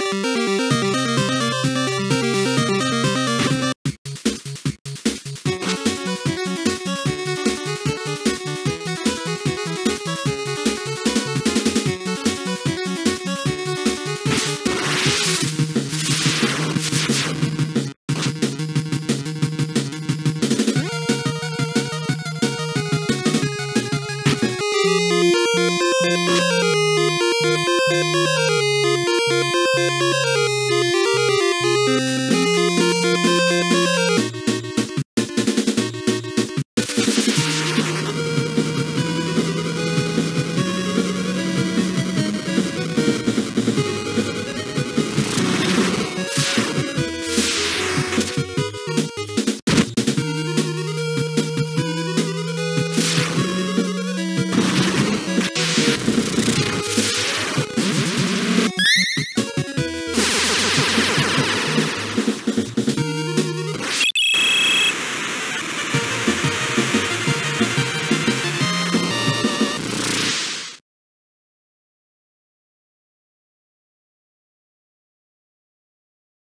Música Thank you.